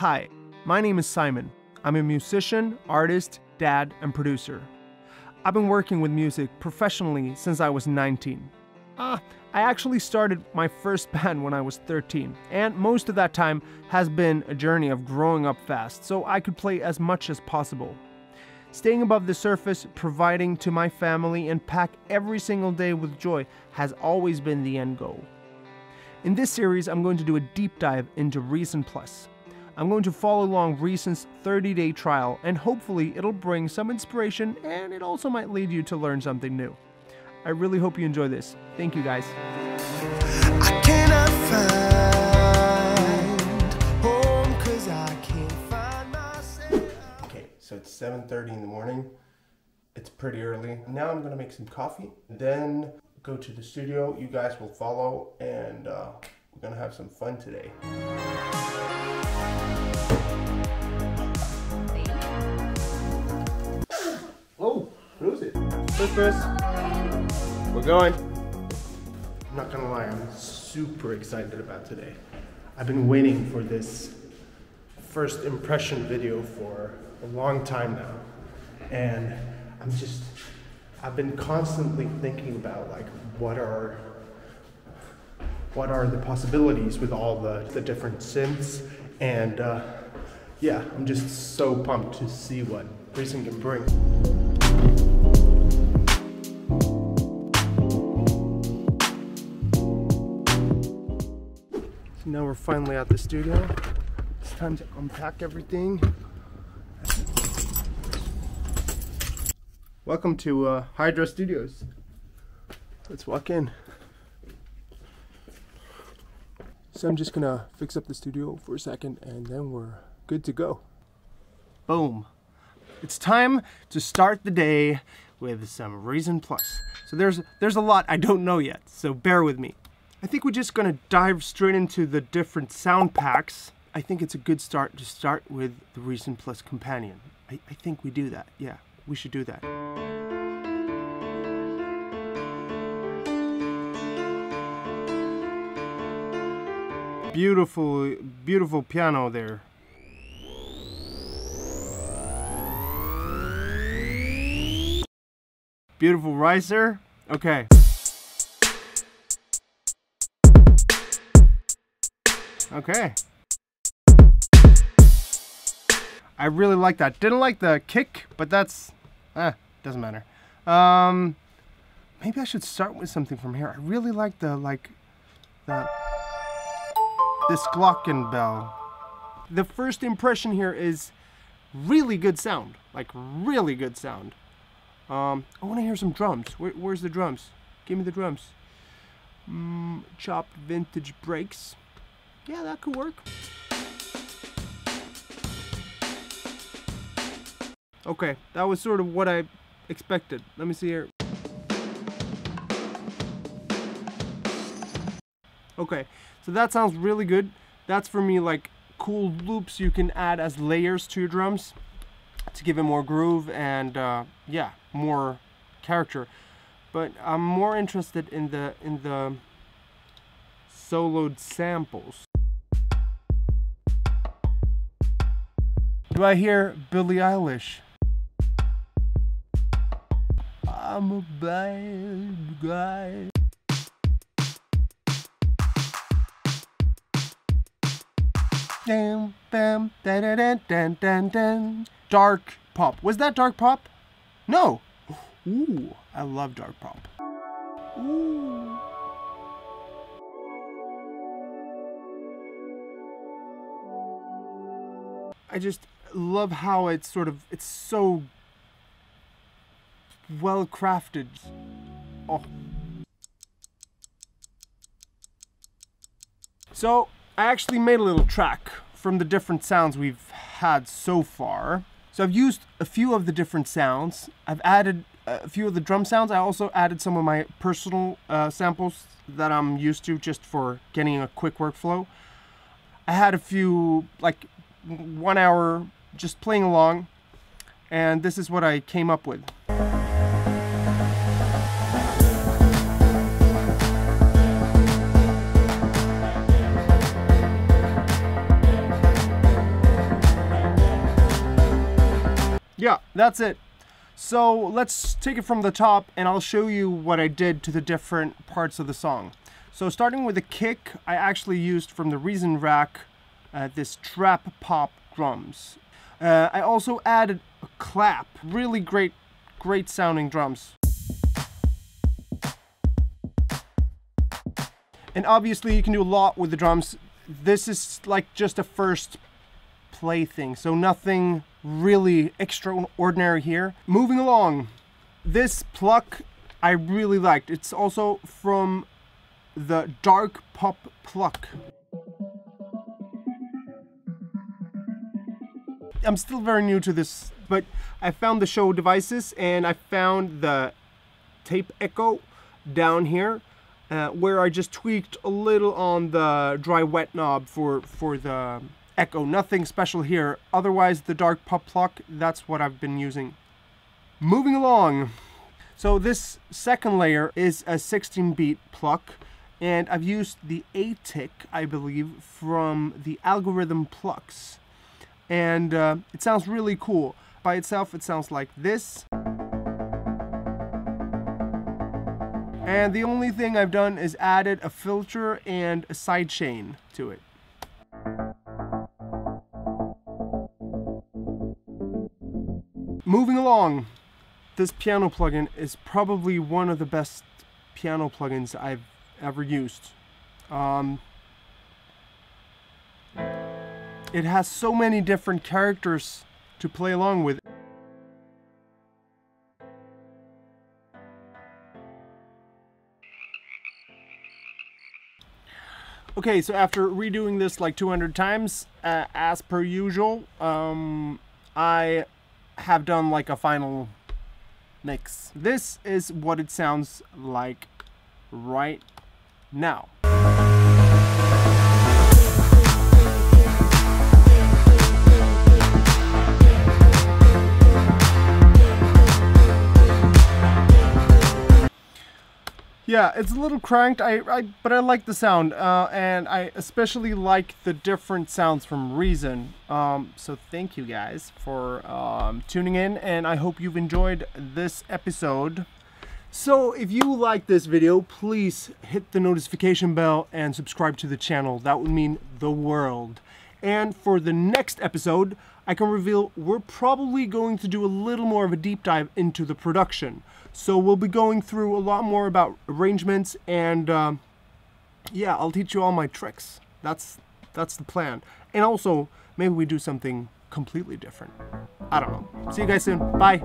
Hi, my name is Simon. I'm a musician, artist, dad, and producer. I've been working with music professionally since I was 19. Uh, I actually started my first band when I was 13, and most of that time has been a journey of growing up fast so I could play as much as possible. Staying above the surface, providing to my family, and pack every single day with joy has always been the end goal. In this series, I'm going to do a deep dive into Reason Plus. I'm going to follow along Reason's 30 day trial, and hopefully, it'll bring some inspiration and it also might lead you to learn something new. I really hope you enjoy this. Thank you guys. I cannot find home 'cause I can't find myself. Okay, so it's 7:30 in the morning. It's pretty early. Now I'm gonna make some coffee, then go to the studio. You guys will follow, and uh, we're gonna have some fun today. Oh, lose it. First, first. We're going. I'm not gonna lie, I'm super excited about today. I've been waiting for this first impression video for a long time now. And I'm just, I've been constantly thinking about like what are what are the possibilities with all the, the different synths? And uh, yeah i'm just so pumped to see what reason can bring. So now we're finally at the studio. It's time to unpack everything. Welcome to uh, hydra studios. Let's walk in So I'm just gonna fix up the studio for a second and then we're good to go. Boom. It's time to start the day with some Reason Plus. So there's there's a lot I don't know yet, so bear with me. I think we're just gonna dive straight into the different sound packs. I think it's a good start to start with the Reason Plus Companion. I, I think we do that. Yeah, we should do that. Beautiful, beautiful piano there. Beautiful riser. Okay. Okay. I really like that. Didn't like the kick, but that's, eh, doesn't matter. Um, maybe I should start with something from here. I really like the, like, the, this Glockenbell. The first impression here is really good sound, like really good sound. Um, I want to hear some drums. Where, where's the drums? Give me the drums. Mm, chopped vintage breaks. Yeah, that could work. Okay, that was sort of what I expected. Let me see here. Okay, so that sounds really good. That's for me like cool loops you can add as layers to your drums to give it more groove and uh, yeah, more character. But I'm more interested in the in the soloed samples. Do I hear Billie Eilish? I'm a bad guy. Dam, bam, da, da, da, dan, dan, dan. Dark pop. Was that dark pop? No. Ooh, I love dark pop. Ooh. I just love how it's sort of it's so well crafted. Oh. So I actually made a little track from the different sounds we've had so far. So I've used a few of the different sounds. I've added a few of the drum sounds. I also added some of my personal uh, samples that I'm used to just for getting a quick workflow. I had a few, like one hour just playing along, and this is what I came up with. Yeah, that's it. So let's take it from the top and I'll show you what I did to the different parts of the song. So starting with the kick, I actually used from the Reason Rack uh, this trap pop drums. Uh, I also added a clap, really great, great sounding drums. And obviously you can do a lot with the drums. This is like just a first play thing, so nothing really extraordinary here. Moving along, this pluck I really liked. It's also from the Dark Pop Pluck. I'm still very new to this, but I found the show devices and I found the tape echo down here uh, where I just tweaked a little on the dry wet knob for, for the echo. Nothing special here. Otherwise, the dark pop pluck, that's what I've been using. Moving along. So this second layer is a 16 beat pluck and I've used the A-Tick, I believe, from the Algorithm Plucks. And uh, it sounds really cool. By itself, it sounds like this. And the only thing I've done is added a filter and a sidechain to it. Moving along, this piano plugin is probably one of the best piano plugins I've ever used. Um, it has so many different characters to play along with. Okay, so after redoing this like 200 times, uh, as per usual, um, I have done like a final mix. This is what it sounds like right now. Yeah, it's a little cranked, I, I but I like the sound, uh, and I especially like the different sounds from Reason. Um, so thank you guys for um, tuning in, and I hope you've enjoyed this episode. So if you like this video, please hit the notification bell and subscribe to the channel. That would mean the world. And for the next episode, I can reveal we're probably going to do a little more of a deep dive into the production. So we'll be going through a lot more about arrangements and um, yeah, I'll teach you all my tricks. That's that's the plan. And also, maybe we do something completely different. I don't know. See you guys soon. Bye.